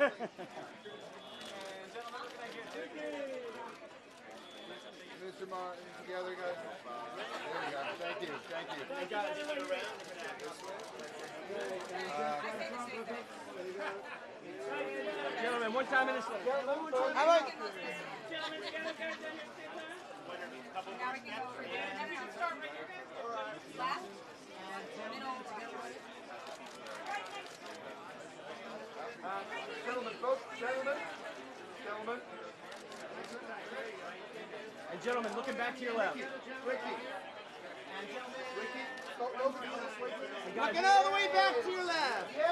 Mr. Martin, together, guys. There you go. Thank you. Thank you. Gentlemen, one time in this. How about Now we can go over here. And we can start right here. Left, middle, Gentlemen, folks, gentlemen, gentlemen. And gentlemen, looking back to your left. Ricky, Ricky, go, go Ricky. And guys, Get all the way back to your left. Yes, yes,